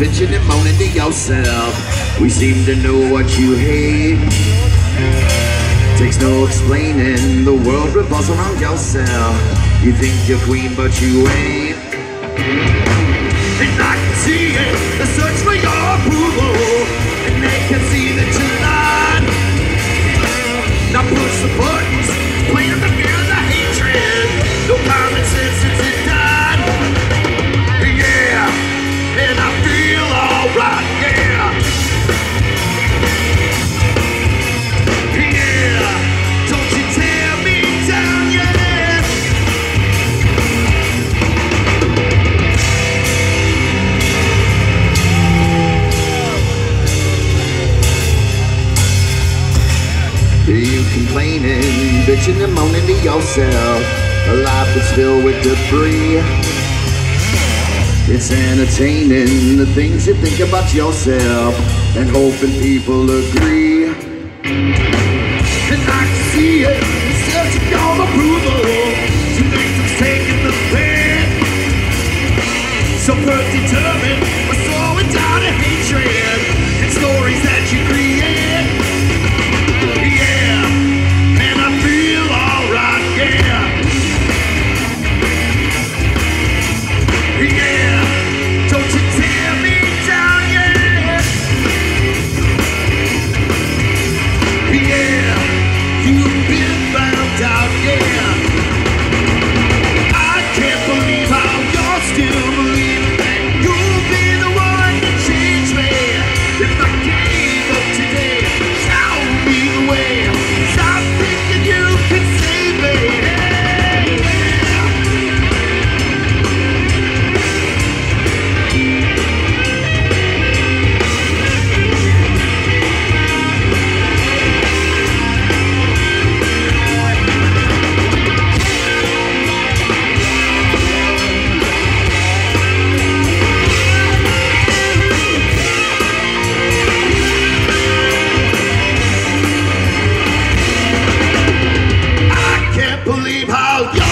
bitching and moaning to yourself. We seem to know what you hate. Takes no explaining, the world revolves around yourself. You think you're queen, but you ain't. And I can see it, You complaining, bitching and moaning to yourself. A life that's filled with debris. It's entertaining the things you think about yourself and hoping people agree. And I can see it, searching your approval to make them taking the pen. So first out.